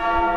you